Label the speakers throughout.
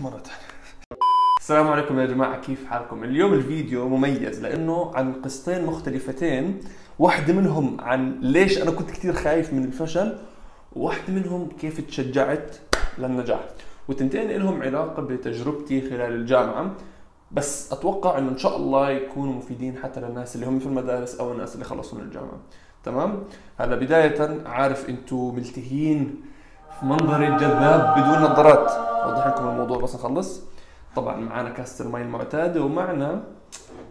Speaker 1: مرة ثانية السلام عليكم يا جماعة كيف حالكم؟ اليوم الفيديو مميز لأنه عن قصتين مختلفتين واحدة منهم عن ليش أنا كنت كثير خايف من الفشل وواحدة منهم كيف تشجعت للنجاح والتنتين لهم علاقة بتجربتي خلال الجامعة بس أتوقع أنه إن شاء الله يكونوا مفيدين حتى للناس اللي هم في المدارس أو الناس اللي خلصوا من الجامعة تمام؟ هلا بداية عارف أنتوا ملتهين في منظري الجذاب بدون نظارات اوضح لكم الموضوع بس اخلص طبعا معنا كاسة المي المعتادة ومعنا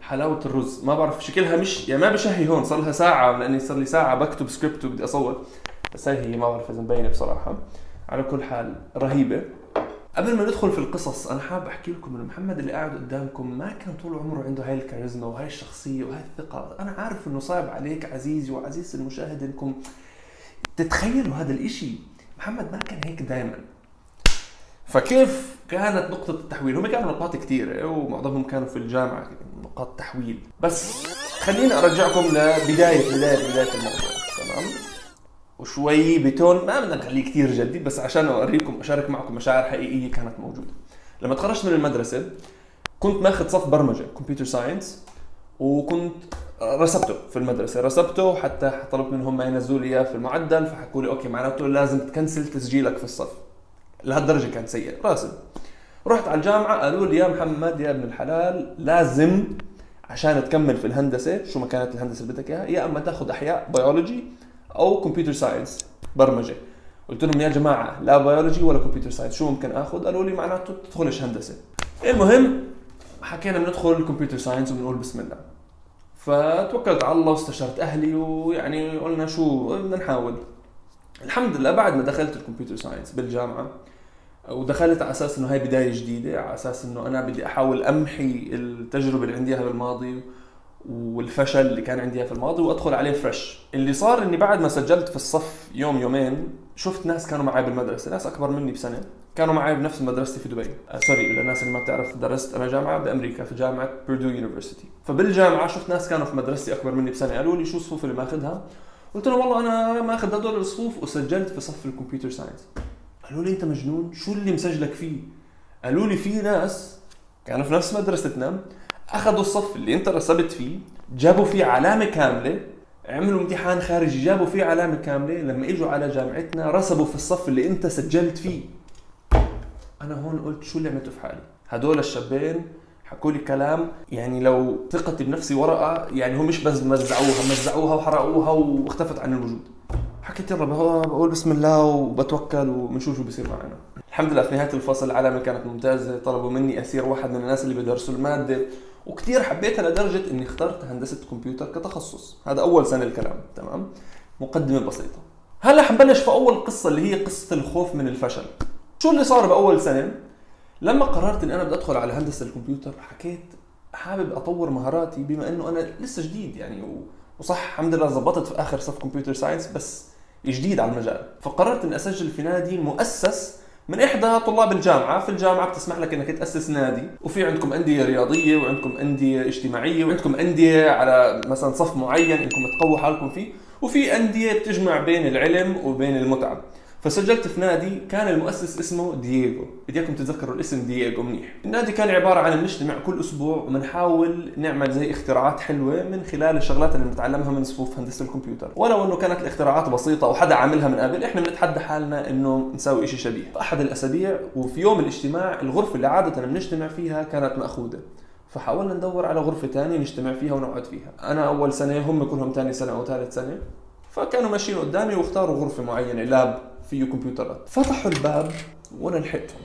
Speaker 1: حلاوة الرز. ما بعرف شكلها مش يعني ما بشهي هون صار لها ساعة لأني صار لي ساعة بكتب سكريبت وبدي أصور. بس هي ما بعرف إذا مبينة بصراحة. على كل حال رهيبة. قبل ما ندخل في القصص أنا حابب أحكي لكم إنه محمد اللي قاعد قدامكم ما كان طول عمره عنده هاي الكاريزما وهاي الشخصية وهاي الثقة. أنا عارف إنه صعب عليك عزيزي وعزيز المشاهد إنكم تتخيلوا هذا الإشي. محمد ما كان هيك دائما فكيف كانت نقطة التحويل؟ هم كانوا نقاط كثيرة ومعظمهم كانوا في الجامعة نقاط تحويل، بس خليني أرجعكم لبداية بداية بداية الموضوع، تمام؟ وشوي بتون ما بدنا نخليه كثير جدي بس عشان أوريكم أشارك معكم مشاعر حقيقية كانت موجودة. لما تخرجت من المدرسة كنت ماخذ صف برمجة كمبيوتر ساينس وكنت رسبته في المدرسة رسبته حتى طلبت منهم ما ينزلوا لي إياه في المعدل فحكوا لي okay معناته لازم تcancel تسجيلك في الصف لهالدرجة كان سيء. راسب رحت على الجامعة قالوا لي يا محمد يا ابن الحلال لازم عشان تكمل في الهندسة شو ما كانت الهندسة اللي بدك إياها يا إما تاخذ أحياء بيولوجي أو computer science برمجة. قلت لهم يا جماعة لا بيولوجي ولا computer science شو ممكن آخذ؟ قالوا لي معناته تدخلش هندسة. المهم حكينا بندخل computer science وبنقول بسم الله. فتوكلت على الله واستشرت أهلي ويعني قلنا شو بدنا نحاول. الحمد لله بعد ما دخلت ال computer science بالجامعة ودخلت على أساس إنه هاي بداية جديدة على أساس إنه أنا بدي أحاول أمحي التجربة اللي عندي إياها بالماضي والفشل اللي كان عندي في الماضي وأدخل عليه fresh اللي صار إني بعد ما سجلت في الصف يوم يومين شفت ناس كانوا معي بالمدرسة ناس أكبر مني بسنة كانوا معي بنفس مدرستي في دبي. آه sorry للناس اللي ما بتعرف درست أنا جامعة بأمريكا في جامعة Purdue University فبالجامعة شفت ناس كانوا في مدرستي أكبر مني بسنة قالوا لي شو الصفوف اللي ماخذها قلت لهم والله أنا ماخذ هدول الصفوف وسجلت في صف ال computer science. قالوا لي أنت مجنون؟ شو اللي مسجلك فيه؟ قالوا لي في ناس كانوا في نفس مدرستنا أخذوا الصف اللي أنت رسبت فيه جابوا فيه علامة كاملة عملوا امتحان خارجي جابوا فيه علامة كاملة لما إجوا على جامعتنا رسبوا في الصف اللي أنت سجلت فيه. أنا هون قلت شو اللي عملته في حالي؟ هدول الشابين حكوا لي كلام يعني لو ثقتي بنفسي ورقة يعني هم مش بس مزعوها مزعوها وحرقوها واختفت عن الوجود. حكيت يلا بقول بسم الله وبتوكل وبنشوف شو بصير معنا. الحمد لله في نهاية الفصل العلامه كانت ممتازة طلبوا مني اصير واحد من الناس اللي بيدرسوا المادة وكثير حبيتها لدرجة إني اخترت هندسة كمبيوتر كتخصص. هذا أول سنة الكلام تمام؟ مقدمة بسيطة. هلا حنبلش في أول قصة اللي هي قصة الخوف من الفشل. شو اللي صار بأول سنة؟ لما قررت اني أنا بدي أدخل على هندسة الكمبيوتر حكيت حابب أطور مهاراتي بما إنه أنا لسه جديد يعني وصح الحمد لله زبطت في آخر صف كمبيوتر ساينس بس جديد على المجال. فقررت إني أسجل في نادي مؤسس من إحدى طلاب الجامعة. في الجامعة بتسمح لك إنك تأسس نادي وفي عندكم أندية رياضية وعندكم أندية اجتماعية وعندكم أندية على مثلا صف معين إنكم تقووا حالكم فيه وفي أندية بتجمع بين العلم وبين المتعة. فسجلت في نادي كان المؤسس اسمه دييغو. بدي اياكم تتذكروا الاسم دييغو منيح. النادي كان عبارة عن بنجتمع كل أسبوع وبنحاول نعمل زي اختراعات حلوة من خلال الشغلات اللي بنتعلمها من صفوف هندسة الكمبيوتر. ولو إنه كانت الاختراعات بسيطة وحدا عاملها من قبل إحنا بنتحدى حالنا إنه نسوي شيء شبيه. أحد الأسابيع وفي يوم الاجتماع الغرفة اللي عادة بنجتمع فيها كانت مأخوذة. فحاولنا ندور على غرفة ثانية نجتمع فيها ونقعد فيها. أنا أول سنة هم كلهم ثاني سنة أو ثالث سنة. فكانوا ماشيين قدامي واختاروا غرفة معينة لاب. فيه كمبيوترات. فتحوا الباب وأنا لحقتهم.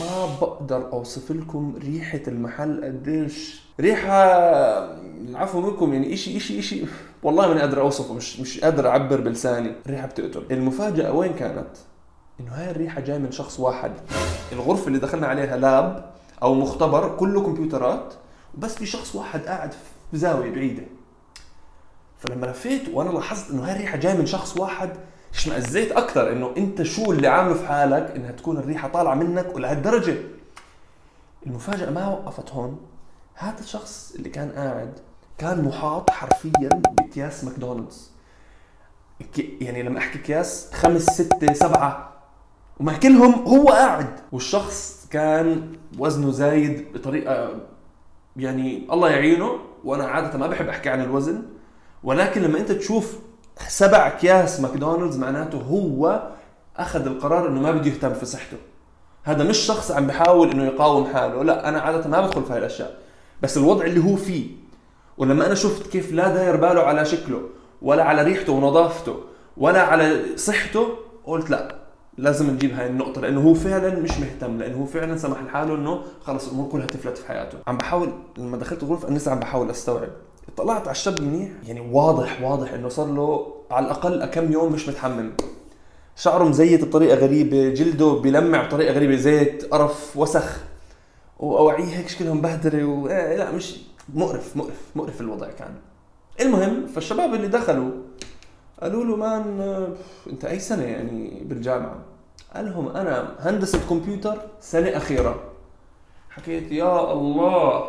Speaker 1: ما بقدر أوصف لكم ريحة المحل قديش ريحة العفو منكم يعني إشي إشي إشي. والله ماني قادر أوصفه مش مش قادر أعبر بلساني. ريحة بتقتل. المفاجأة وين كانت؟ إنه هاي الريحة جاية من شخص واحد. الغرفة اللي دخلنا عليها لاب أو مختبر كله كمبيوترات وبس في شخص واحد قاعد في زاوية بعيدة. فلما لفيت وأنا لاحظت إنه هاي الريحة جاية من شخص واحد اشمئزيت أكثر؟ إنه أنت شو اللي عامله في حالك إنها تكون الريحة طالعة منك ولهالدرجة؟ المفاجأة ما وقفت هون. هذا الشخص اللي كان قاعد كان محاط حرفيا بأكياس ماكدونالدز. يعني لما أحكي أكياس خمس ستة سبعة. وماكلهم هو قاعد. والشخص كان وزنه زايد بطريقة يعني الله يعينه. وأنا عادة ما بحب أحكي عن الوزن. ولكن لما أنت تشوف سبع أكياس ماكدونالدز معناته هو أخذ القرار إنه ما بده يهتم في صحته. هذا مش شخص عم بحاول إنه يقاوم حاله لا أنا عادة ما بدخل في هاي الأشياء. بس الوضع اللي هو فيه ولما أنا شفت كيف لا داير باله على شكله ولا على ريحته ونظافته ولا على صحته قلت لا لازم نجيب هاي النقطة لأنه هو فعلا مش مهتم لأنه هو فعلا سمح لحاله إنه خلص الأمور كلها تفلت في حياته. عم بحاول لما دخلت غرفة النساء عم بحاول أستوعب. طلعت على الشاب منيح؟ يعني واضح واضح إنه صار له على الأقل كم يوم مش متحمل شعره مزيت بطريقة غريبة جلده بلمع بطريقة غريبة زيت قرف وسخ. وأوعيه هيك شكلهم بهدرة و... آه لا مش مقرف مقرف مقرف الوضع كان. المهم فالشباب اللي دخلوا قالوا له مان أنت أي سنة يعني بالجامعة قال لهم أنا هندسة كمبيوتر سنة أخيرة. حكيت يا الله.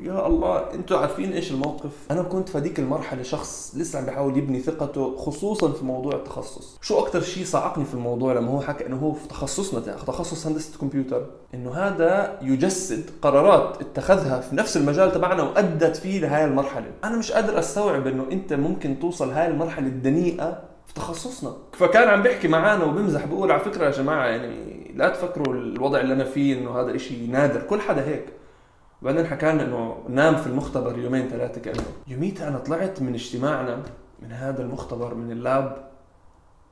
Speaker 1: يا الله أنتوا عارفين إيش الموقف؟ أنا كنت في هذيك المرحلة شخص لسه عم بيحاول يبني ثقته خصوصا في موضوع التخصص. شو أكثر شيء صعقني في الموضوع لما هو حكى إنه هو في تخصصنا تخصص هندسة كمبيوتر إنه هذا يجسد قرارات اتخذها في نفس المجال تبعنا وأدت فيه لهي المرحلة. أنا مش قادر أستوعب إنه أنت ممكن توصل هاي المرحلة الدنيئة في تخصصنا. فكان عم بيحكي معنا وبمزح بقول على فكرة يا جماعة يعني لا تفكروا الوضع اللي أنا فيه إنه هذا إشي نادر كل حدا هيك. وبعدين حكى لنا إنه نام في المختبر يومين ثلاثة كأنه. يوميتها أنا طلعت من اجتماعنا من هذا المختبر من اللاب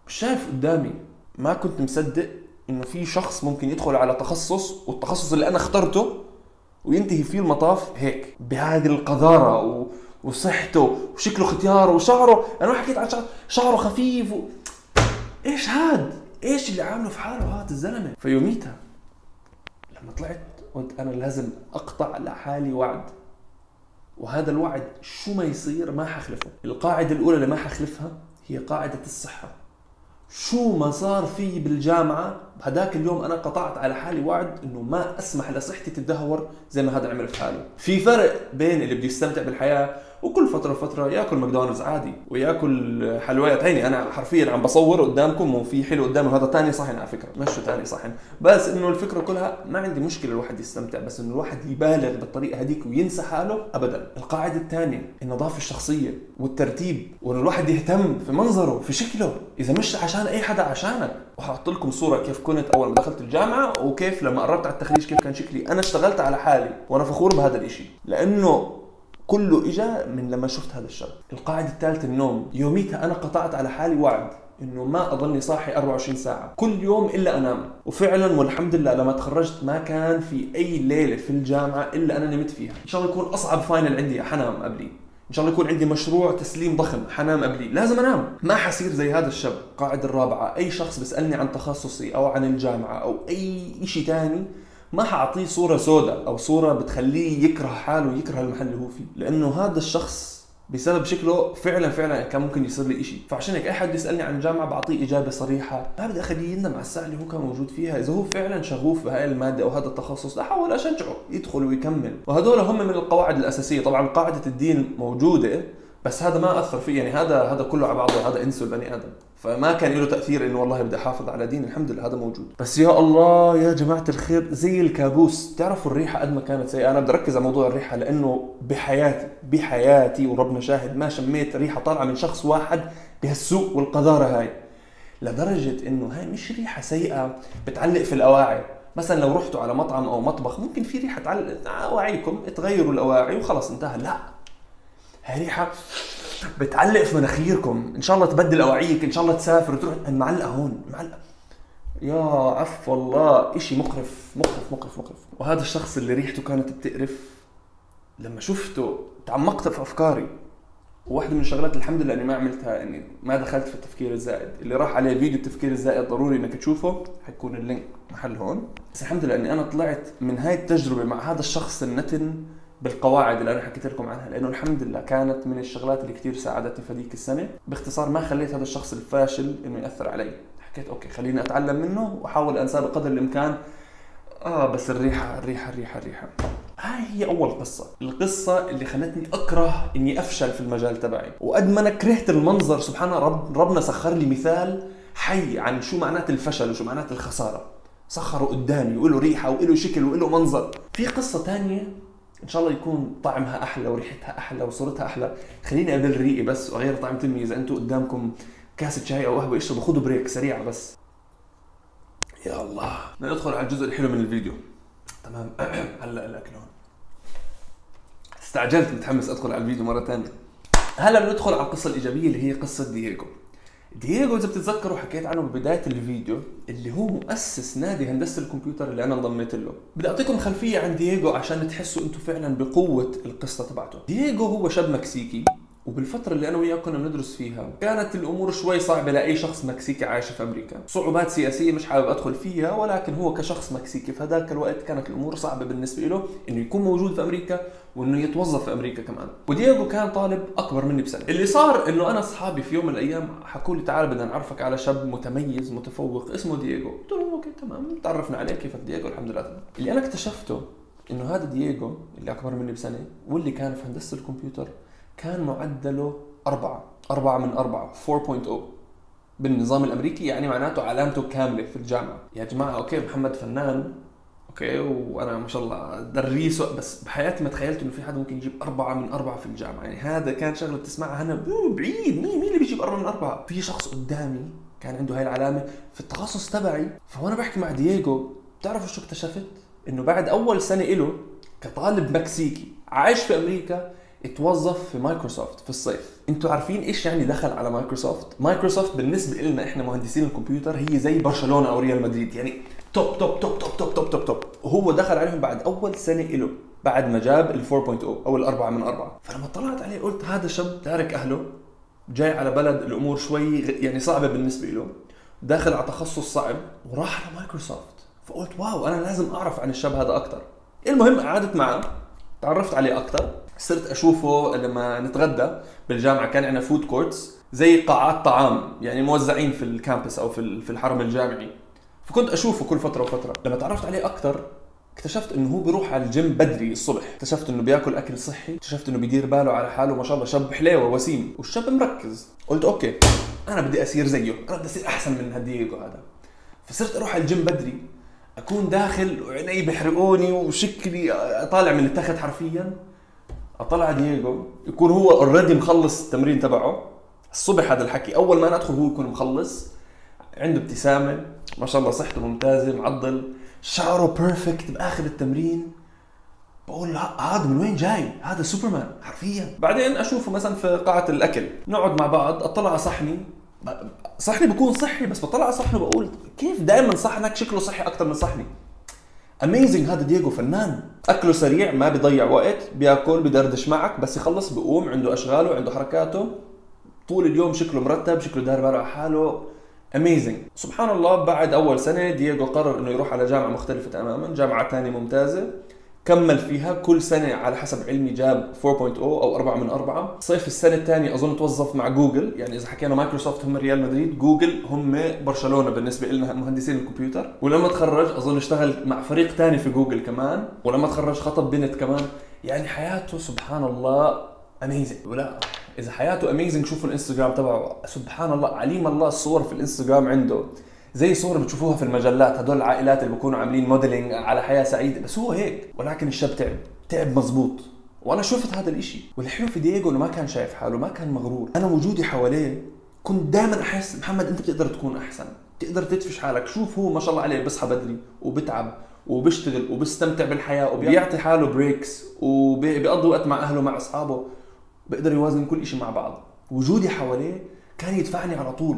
Speaker 1: شايف قدامي ما كنت مصدق إنه في شخص ممكن يدخل على تخصص والتخصص اللي أنا اخترته وينتهي فيه المطاف هيك بهذه القذارة و... وصحته وشكله ختياره وشعره. أنا ما حكيت عن شعره شعره خفيف و... إيش هاد؟ إيش اللي عامله في حاله هذا الزلمة؟ فيوميتها لما طلعت قلت أنا لازم اقطع لحالي وعد. وهذا الوعد شو ما يصير ما حخلفه. القاعدة الأولى اللي ما حخلفها هي قاعدة الصحة. شو ما صار في بالجامعة بهداك اليوم أنا قطعت على حالي وعد إنه ما أسمح لصحتي تتدهور زي ما هذا عمل في حاله. في فرق بين اللي بده يستمتع بالحياة وكل فترة فترة يأكل ماكدونالدز عادي ويأكل حلويات. هيني أنا حرفيا عم بصور قدامكم وفي حلو قدامي هذا ثاني صحن على فكرة مش ثاني صحن. بس إنه الفكرة كلها ما عندي مشكلة الواحد يستمتع بس إنه الواحد يبالغ بالطريقة هذيك وينسى حاله ابدا. القاعدة الثانية النظافة الشخصية والترتيب وإنه الواحد يهتم في منظره في شكله. إذا مش عشان أي حدا عشانك وحاحط لكم صورة كيف كنت أول ما دخلت الجامعة وكيف لما قربت على التخريج كيف كان شكلي. أنا اشتغلت على حالي وأنا فخور بهذا الإشي لأنه كله اجى من لما شفت هذا الشاب. القاعدة الثالثة النوم يوميتها أنا قطعت على حالي وعد إنه ما اضلني صاحي 24 ساعة. كل يوم إلا أنام. وفعلا والحمد لله لما تخرجت ما كان في أي ليلة في الجامعة إلا أنا نمت فيها. إن شاء الله يكون أصعب فاينل عندي حنام قبلي إن شيء الله يكون عندي مشروع تسليم ضخم حنام قبلي لازم أنام. ما حصير زي هذا الشاب القاعده الرابعة. أي شخص بيسألني عن تخصصي أو عن الجامعة أو أي شيء ثاني ما حأعطيه صورة سوداء أو صورة بتخليه يكره حاله ويكره المحل اللي هو فيه. لأنه هذا الشخص بسبب شكله فعلا فعلا كان ممكن يصير لي شيء فعشان هيك أي حد يسألني عن الجامعة بعطيه إجابة صريحة. ما بدي أخليه يندم على الساعة اللي هو كان موجود فيها. إذا هو فعلا شغوف بهاي المادة أو هذا التخصص احاول اشجعه يدخل ويكمل. وهدول هم من القواعد الأساسية. طبعا قاعدة الدين موجودة بس هذا ما أثر فيه. يعني هذا هذا كله على بعضه. هذا انسوا البني آدم. فما كان له تأثير إنه والله بدي احافظ على دين الحمد لله هذا موجود. بس يا الله يا جماعة الخير زي الكابوس. تعرفوا الريحة قد ما كانت سيئة. أنا بدي أركز على موضوع الريحة لأنه بحياتي بحياتي وربنا شاهد ما شميت ريحة طالعة من شخص واحد بهالسوء والقذارة هاي. لدرجة إنه هاي مش ريحة سيئة بتعلق في الأواعي. مثلا لو رحتوا على مطعم أو مطبخ ممكن في ريحة تعلق. اواعيكم تغيروا الأواعي وخلص انتهى. لا. ريحه بتعلق في مناخيركم. إن شاء الله تبدل أواعيك. إن شاء الله تسافر وتروح. معلقه هون. معلقه يا عفو الله. إشي مقرف. مقرف مقرف مقرف. وهذا الشخص اللي ريحته كانت بتقرف لما شفته تعمقت في أفكاري. واحدة من الشغلات الحمد لله إني ما عملتها إني ما دخلت في التفكير الزائد، اللي راح عليه فيديو التفكير الزائد ضروري إنك تشوفه، حيكون ال link محل هون، بس الحمد لله إني أنا طلعت من هاي التجربة مع هذا الشخص النتن بالقواعد اللي أنا حكيت لكم عنها لأنه الحمد لله كانت من الشغلات اللي كثير ساعدتني في هذيك السنة. باختصار ما خليت هذا الشخص الفاشل إنه يأثر علي. حكيت okay خليني أتعلم منه وأحاول أنساه بقدر الإمكان. آه بس الريحة الريحة الريحة الريحة. هاي هي أول قصة. القصة اللي خلتني أكره إني أفشل في المجال تبعي. وقد ما أنا كرهت المنظر سبحان الله ربنا سخر لي مثال حي عن شو معنات الفشل وشو معنات الخسارة. سخره قدامي وله ريحة وله شكل وله منظر. في قصة تانية إن شاء الله يكون طعمها أحلى وريحتها أحلى وصورتها أحلى. خليني أبل ريقي بس وأغير طعم تمي. إذا أنتم قدامكم كاسة شاي أو قهوة اشربوا خذوا break سريعه بس. يا الله. بدنا ندخل على الجزء الحلو من الفيديو. تمام. هلا الاكل هون استعجلت متحمس أدخل على الفيديو مرة ثانية هلا بندخل على القصة الإيجابية اللي هي قصة دييغو دييغو إذا بتتذكروا حكيت عنه ببداية الفيديو اللي هو مؤسس نادي هندسة الكمبيوتر اللي أنا انضميت له. بدي أعطيكم خلفية عن دييغو عشان تحسوا أنتم فعلا بقوة القصة تبعته. دييغو هو شاب مكسيكي. وبالفترة اللي أنا وياه كنا بندرس فيها كانت الأمور شوي صعبة لأي شخص مكسيكي عايش في أمريكا. صعوبات سياسية مش حابب أدخل فيها ولكن هو كشخص مكسيكي في هذاك الوقت كانت الأمور صعبة بالنسبة له إنه يكون موجود في أمريكا وإنه يتوظف في أمريكا كمان. ودييغو كان طالب أكبر مني بسنة. اللي صار إنه أنا أصحابي في يوم من الأيام حكوا لي تعال بدنا نعرفك على شاب متميز متفوق اسمه دييغو. قلت لهم okay تمام. تعرفنا عليه كيفك دييغو؟ الحمد لله تمام. اللي أنا اكتشفته إنه هذا دييغو اللي أكبر مني بسنة واللي كان في هندسة الكمبيوتر كان معدله أربعة. أربعة من أربعة. 4.0 بالنظام الأمريكي يعني معناته علامته كاملة في الجامعة. يا جماعة okay محمد فنان okay وأنا ما شاء الله دريس بس بحياتي ما تخيلت إنه في حدا ممكن يجيب أربعة من أربعة في الجامعة. يعني هذا كان شغلة بتسمعها من بعيد مين مين اللي بيجيب أربعة من أربعة؟ في شخص قدامي كان عنده هاي العلامة في التخصص تبعي. فوأنا بحكي مع دييغو بتعرفوا شو اكتشفت؟ إنه بعد أول سنة إله كطالب مكسيكي عايش في أمريكا اتوظف في مايكروسوفت في الصيف. أنتوا عارفين إيش يعني دخل على مايكروسوفت؟ مايكروسوفت بالنسبة لنا إحنا مهندسين الكمبيوتر هي زي برشلونة أو ريال مدريد. يعني top top top top top top top top. وهو دخل عليهم بعد اول سنة له بعد ما جاب ال 4.0 أو الأربعة من أربعة. فلما طلعت عليه قلت هذا شاب تارك أهله جاي على بلد الأمور شوي يعني صعبة بالنسبة له داخل على تخصص صعب وراح على مايكروسوفت. فقلت wow أنا لازم أعرف عن الشاب هذا أكثر المهم قعدت معه تعرفت عليه أكثر صرت أشوفه لما نتغدى بالجامعة كان عندنا food courts زي قاعات طعام يعني موزعين في ال campus أو في الحرم الجامعي. فكنت أشوفه كل فترة وفترة. لما تعرفت عليه أكثر اكتشفت إنه هو بيروح على الجيم بدري الصبح. اكتشفت إنه بياكل أكل صحي. اكتشفت إنه بيدير باله على حاله ما شاء الله شاب حليوة وسيم. والشاب مركز. قلت okay أنا بدي اصير زيه. أنا بدي اصير أحسن من دييغو هذا. فصرت أروح على الجيم بدري. أكون داخل وعيني بيحرقوني وشكلي طالع من التخت حرفيا. أطلع دييغو يكون هو already مخلص التمرين تبعه. الصبح هذا الحكي أول ما ندخل هو يكون مخلص. عنده ابتسامة ما شاء الله صحته ممتازة معضل. شعره perfect بآخر التمرين. بقول هذا من وين جاي؟ هذا سوبرمان حرفيا. بعدين أشوفه مثلا في قاعة الأكل. نقعد مع بعض أطلع على صحني. صحني بكون صحي بس بطلع على صحنه بقول كيف دائما صحنك شكله صحي أكثر من صحني؟ amazing هذا دييغو فنان. أكله سريع ما بيضيع وقت بياكل بدردش معك بس يخلص بقوم عنده أشغاله عنده حركاته. طول اليوم شكله مرتب شكله دار باله على حاله. amazing سبحان الله بعد أول سنة دييغو قرر إنه يروح على جامعة مختلفة تماما جامعة ثانية ممتازة. كمل فيها كل سنة على حسب علمي جاب 4.0 أو 4 من 4 صيف السنة الثانية أظن توظف مع جوجل. يعني إذا حكينا مايكروسوفت هم ريال مدريد جوجل هم برشلونة بالنسبة لنا مهندسين الكمبيوتر. ولما تخرج أظن اشتغل مع فريق ثاني في جوجل كمان. ولما تخرج خطب بنت كمان. يعني حياته سبحان الله amazing ولا إذا حياته amazing شوفوا الإنستغرام تبعه. سبحان الله عليم الله الصور في الإنستغرام عنده. زي صور بتشوفوها في المجلات هدول العائلات اللي بيكونوا عاملين modeling على حياة سعيدة. بس هو هيك ولكن الشاب تعب تعب مزبوط وأنا شفت هذا الإشي. والحلو في دييغو إنه ما كان شايف حاله ما كان مغرور. أنا وجودي حواليه كنت دائما أحس محمد أنت بتقدر تكون أحسن. بتقدر تدفش حالك. شوف هو ما شاء الله عليه بيصحى بدري وبتعب وبيشتغل وبيستمتع بالحياة وبيعطي حاله بريكس وبيقضي وقت مع أهله مع أصحابه. بيقدر يوازن كل شيء مع بعض. وجودي حواليه كان يدفعني على طول.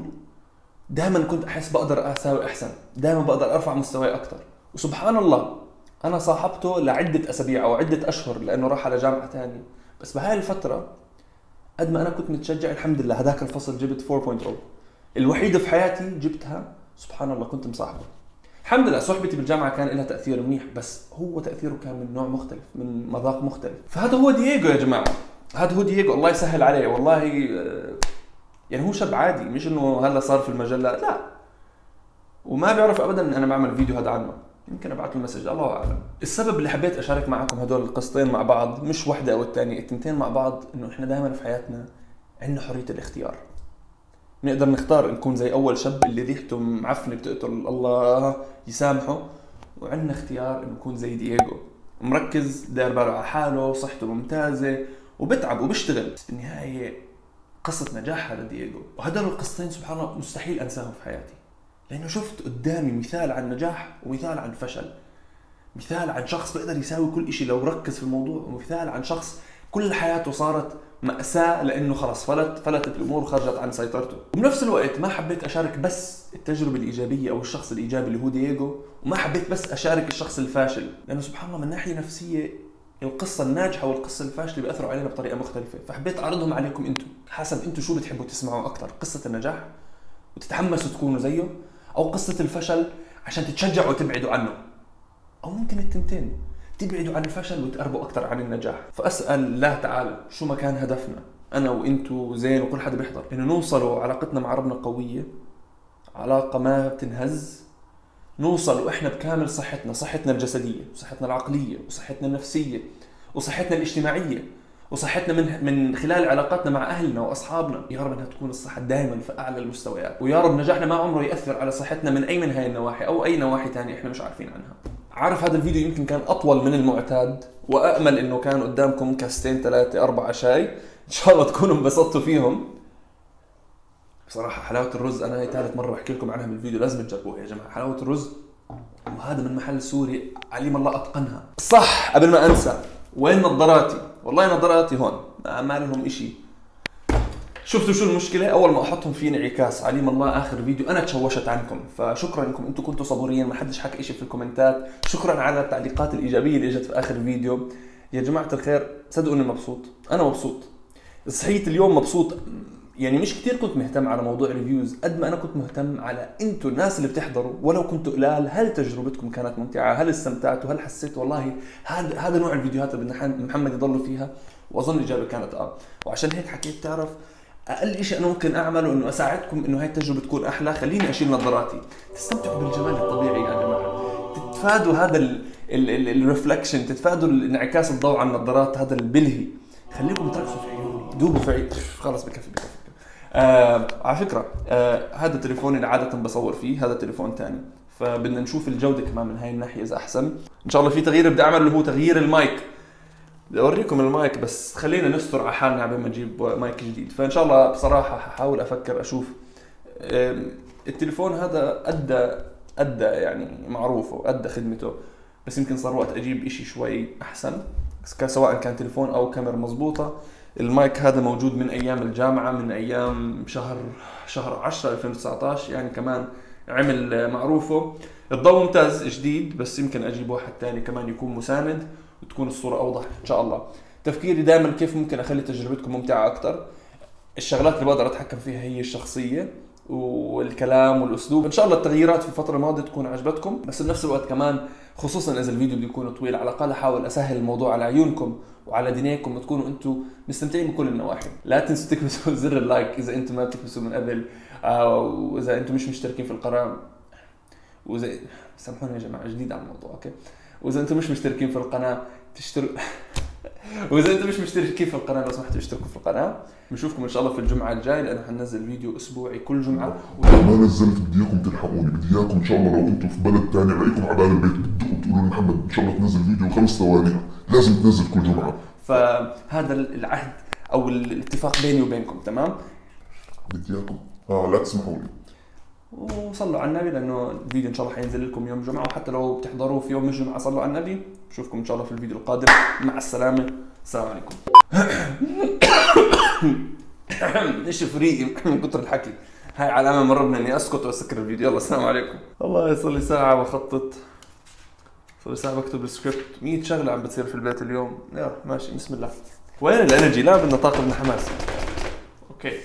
Speaker 1: دائما كنت أحس بقدر أساوي أحسن. دائما بقدر أرفع مستواي أكثر وسبحان الله أنا صاحبته لعدة أسابيع أو عدة أشهر لأنه راح على جامعة ثانية بس بهاي الفترة قد ما أنا كنت متشجع الحمد لله هذاك الفصل جبت 4.0 الوحيدة في حياتي جبتها سبحان الله كنت مصاحبه. الحمد لله صحبتي بالجامعة كان لها تأثير منيح بس هو تأثيره كان من نوع مختلف من مذاق مختلف. فهذا هو دييغو يا جماعة. هذا هو دييغو. الله يسهل عليه. والله آه، يعني هو شاب عادي مش إنه هلأ صار في المجلات لا وما بيعرف ابدا إن أنا بعمل فيديو هذا عنه. يمكن أبعث له message الله أعلم. السبب اللي حبيت أشارك معكم هدول القصتين مع بعض مش وحدة أو الثانية التنتين مع بعض إنه إحنا دائما في حياتنا عندنا حرية الاختيار. نقدر نختار نكون زي أول شاب اللي ريحته معفنة بتقتل الله يسامحه. وعندنا اختيار إنه نكون زي دييغو. مركز داير باله على حاله صحته ممتازة وبتعب وبيشتغل. بس بالنهايه قصة نجاح هذا دييغو. وهدول القصتين سبحان الله مستحيل أنساهم في حياتي. لأنه شفت قدامي مثال عن نجاح ومثال عن فشل. مثال عن شخص بيقدر يساوي كل شيء لو ركز في الموضوع ومثال عن شخص كل حياته صارت مأساة لأنه خلص فلت فلتت الأمور وخرجت عن سيطرته. وبنفس الوقت ما حبيت أشارك بس التجربة الإيجابية أو الشخص الإيجابي اللي هو دييغو وما حبيت بس أشارك الشخص الفاشل. لأنه سبحان الله من ناحية نفسية القصة الناجحة والقصة الفاشلة بيأثروا علينا بطريقة مختلفة. فحبيت أعرضهم عليكم أنتم حسب أنتم شو بتحبوا تسمعوا أكثر قصة النجاح وتتحمسوا تكونوا زيه أو قصة الفشل عشان تتشجعوا وتبعدوا عنه؟ أو ممكن التنتين تبعدوا عن الفشل وتقربوا أكثر عن النجاح. فأسأل الله تعالى شو ما كان هدفنا أنا وأنتو وزين وكل حدا بيحضر إنه نوصلوا علاقتنا مع ربنا قوية علاقة ما بتنهز. نوصل وإحنا بكامل صحتنا صحتنا الجسدية وصحتنا العقلية وصحتنا النفسية وصحتنا الاجتماعية وصحتنا من من خلال علاقاتنا مع أهلنا وأصحابنا يا رب إنها تكون الصحة دائما في أعلى المستويات. ويا رب نجاحنا ما عمره يأثر على صحتنا من أي من هاي النواحي أو أي نواحي ثانية إحنا مش عارفين عنها. عارف هذا الفيديو يمكن كان أطول من المعتاد وامل إنه كان قدامكم كاستين ثلاثة أربعة شاي. إن شاء الله تكونوا انبسطتوا فيهم. بصراحة حلاوة الرز أنا هي ثالث مرة بحكي لكم عنها بالفيديو لازم تجربوها يا جماعة حلاوة الرز. وهذا من محل سوري عليم الله أتقنها. صح قبل ما أنسى وين نظاراتي والله نظاراتي هون ما لهم شيء شفتوا شو المشكلة؟ أول ما أحطهم في انعكاس عليم الله آخر فيديو أنا تشوشت عنكم. فشكرا إنكم أنتم كنتوا صبورين ما حدش حكى شيء في الكومنتات. شكرا على التعليقات الإيجابية اللي إجت في آخر الفيديو يا جماعة الخير صدقوني مبسوط أنا مبسوط. صحيت اليوم مبسوط. يعني مش كثير كنت مهتم على موضوع الريفيوز قد ما أنا كنت مهتم على أنتم الناس اللي بتحضروا. ولو كنتوا قلال هل تجربتكم كانت ممتعة؟ هل استمتعتوا؟ هل حسيتوا والله هذا هذا نوع الفيديوهات اللي بدنا محمد يضلوا فيها؟ وأظن الإجابة كانت آه. وعشان هيك حكيت تعرف أقل شيء أنا ممكن أعمله إنه أساعدكم إنه هاي التجربة تكون أحلى. خليني أشيل نظاراتي تستمتعوا بالجمال الطبيعي يا جماعة. تتفادوا هذا ال reflection تتفادوا انعكاس الضوء على النظارات هذا الملهي. خليكم تركزوا في عيوني. دوبوا في عيوني خلص بكفي بكفي. آه على فكرة آه هذا تليفوني اللي عادة بصور فيه هذا تليفون ثاني فبدنا نشوف الجودة كمان من هاي الناحية إذا أحسن. إن شاء الله في تغيير بدي اعمله اللي هو تغيير المايك. بدي أوريكم المايك بس خلينا نستر على حالنا قبل ما نجيب مايك جديد. فإن شاء الله بصراحة ححاول أفكر أشوف التليفون هذا أدى أدى يعني معروفه ادى خدمته بس يمكن صار وقت أجيب إشي شوي أحسن سواء كان تليفون أو كاميرا مزبوطه المايك هذا موجود من أيام الجامعة من أيام شهر شهر 10 2019 يعني كمان عمل معروفه. الضوء ممتاز جديد بس يمكن أجيب واحد ثاني كمان يكون مساند وتكون الصورة أوضح إن شاء الله. تفكيري دائما كيف ممكن أخلي تجربتكم ممتعة أكثر الشغلات اللي بقدر أتحكم فيها هي الشخصية. والكلام والأسلوب. إن شاء الله التغييرات في الفترة الماضية تكون عجبتكم بس بنفس الوقت كمان خصوصا إذا الفيديو بده يكون طويل على الأقل أحاول أسهل الموضوع على عيونكم وعلى دنياكم وتكونوا أنتم مستمتعين بكل النواحي. لا تنسوا تكبسوا زر ال like إذا أنتم ما بتكبسوا من قبل وإذا أنتم مش مشتركين في القناة. وإذا سامحوني يا جماعة جديد على الموضوع okay؟ وإذا أنتم مش مشتركين في القناة تشترك وإذا أنتم مش مشتركين في القناة؟ لو سمحتوا اشتركوا في القناة. بنشوفكم إن شاء الله في الجمعة الجايه لأنه حننزل فيديو أسبوعي كل جمعة.
Speaker 2: ما نزلت بدي اياكم تلحقوني بدي إياكم إن شاء الله لو أنتم في بلد ثاني الاقيكم على بال البيت بدكم تقولوا لي محمد إن شاء الله تنزل فيديو خمس ثواني. لازم تنزل كل جمعة.
Speaker 1: فهذا العهد أو الاتفاق بيني وبينكم تمام؟
Speaker 2: بدي إياكم. آه لا تسمحوا لي.
Speaker 1: وصلوا على النبي لأنه الفيديو إن شاء الله حينزل لكم يوم الجمعه وحتى لو بتحضروه في يوم الجمعة صلوا على النبي. بشوفكم إن شاء الله في الفيديو القادم. مع السلامة. السلام عليكم. نشف ريقي من كثر الحكي. هاي علامة من ربنا إني أسكت وأسكر الفيديو. يلا السلام عليكم. والله صار لي ساعة بخطط صار لي ساعة بكتب السكريبت. 100 شغلة عم بتصير في البيت اليوم. يلا ماشي. بسم الله. وين ال energy؟ لا بدنا طاقة بدنا حماس. okay.